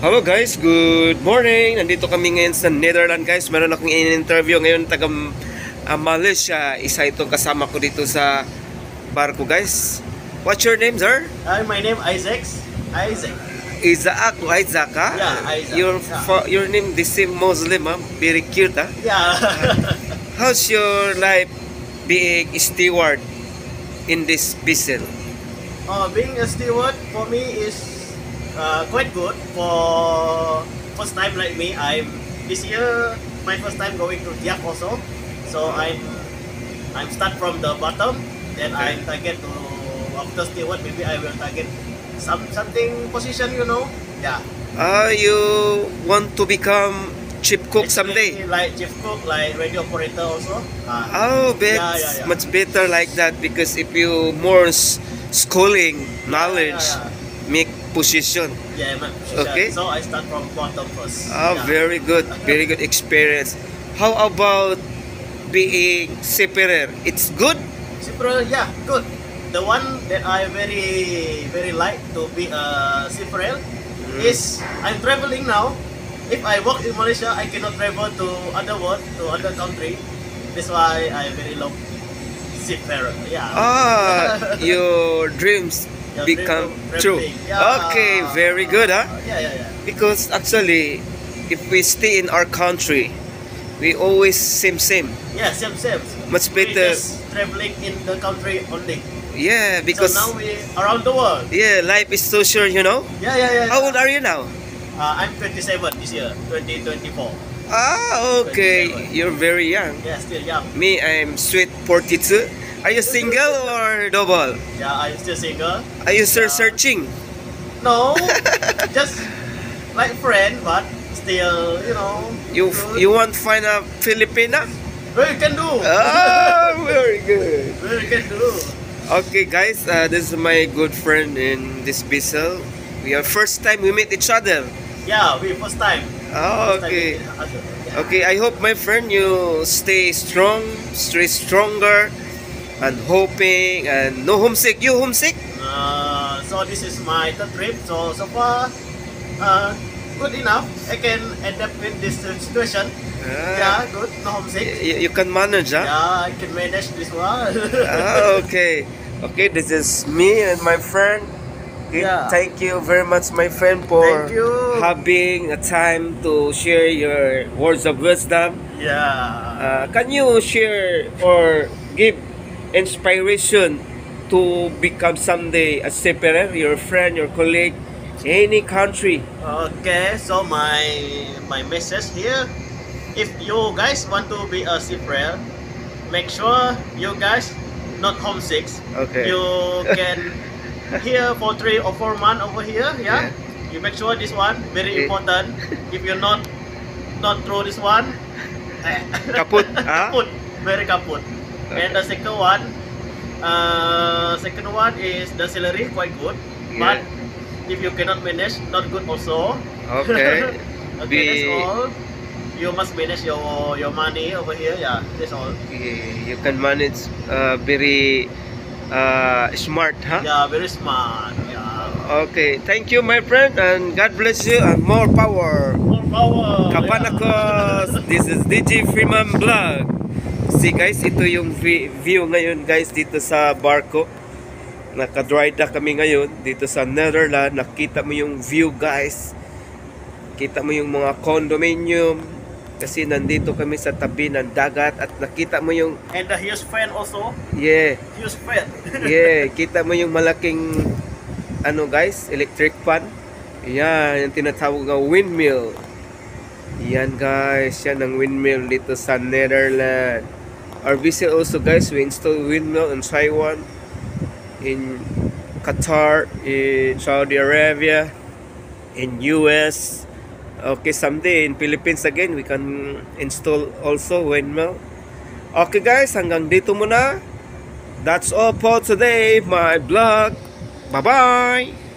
Hello guys, good morning. Nandito kami ngayon sa Netherlands guys. Meron akong in-interview ngayon taga uh, Malaysia. Isa ito kasama ko dito sa barko guys. What's your name sir? Hi, my name Isaac. Isaac. Isaac, Isaac ha? Yeah, Isaac. Your, Yeah. your name the same Muslim ha? Very cute ha? Yeah. How's your life being steward in this vessel? uh, being a steward for me is uh, quite good. For first time like me, I'm this year my first time going to Diak also. So I'm I'm start from the bottom. Then Okay. I target to after steward maybe I will target some something position you know. Yeah. Ah, you want to become chief cook someday? Like chief cook, like radio operator also. Uh, Oh, but Yeah, yeah, yeah. much better like that because if you more schooling knowledge, make position. Yeah, man. Okay. So I start from bottom first. Oh, Yeah. very good, very good experience. How about being separer? It's good. Super, yeah, good. The one that I very very like to be a Ciprel Mm. is I'm traveling now. If I work in Malaysia, I cannot travel to other world, to other country. That's why I very love Ciprel. Yeah. Ah, your dreams become true. Okay, very good, huh? Yeah, yeah, yeah. Because actually, if we stay in our country, we always same same. Yeah, same, same. Much better. traveling in the country only. Yeah, because so now we around the world. yeah, life is so short, you know. Yeah, yeah, yeah. How old are you now? Uh, I'm 27 this year, 2024. Ah, okay. 27. You're very young. Yeah, still young. Me, I'm sweet 42. Are you single or double? Yeah, I'm still single. Are you still Yeah. searching? No, just like friend, but still, you know. You good. you want find a Filipina? We can do. Ah, very good. We can do. Okay, guys, uh, this is my good friend in this vessel. We are first time we meet each other. Yeah, we first time. Oh, First time okay. we- Yeah. Okay, I hope my friend you stay strong, stay stronger, and hoping and no homesick. You homesick? Uh, so this is my third trip. So so far, uh, good enough. I can adapt with this situation. Ah, Yeah, good. No homesick. y- you can manage, huh? Yeah, I can manage this one. Ah, okay. Okay, this is me and my friend. Okay, Yeah. Thank you very much, my friend, for having a time to share your words of wisdom. yeah. Uh, can you share or give inspiration to become someday a separer, your friend, your colleague, any country? Okay, so my my message here, if you guys want to be a seafarer, make sure you guys not homesick. Okay. You can here for three or four months over here, yeah. Yeah. You make sure this one very Okay. important. if you're not not through this one, eh, Kaput, ah? kaput, very kaput. And the second one, uh, second one is the salary quite good, but Yeah. if you cannot manage, not good also. Okay. okay, that's all. You must manage your your money over here. Yeah, that's all. You can manage uh, very uh, smart, huh? Yeah, very smart. Yeah. Okay, thank you, my friend, and God bless you, and more power. More power. Kapanakos! This is DJ Freeman Vlog. See guys, ito yung vi- view ngayon guys dito sa barko. Naka-dry dock kami ngayon dito sa Netherlands. Nakita mo yung view guys. Kita mo yung mga condominium. Kasi nandito kami sa tabi ng dagat at nakita mo yung And the huge fan also. yeah, Huge fan. yeah, kita mo yung malaking ano guys, electric fan. Yan, yung tinatawag na windmill. Yan guys, yan ang windmill dito sa Netherlands. Our visit also guys, we install windmill in Taiwan, in Qatar, in Saudi Arabia, in US. Okay, someday in Philippines again, we can install also windmill. Okay guys, hanggang dito muna. That's all for today, my vlog. Bye-bye!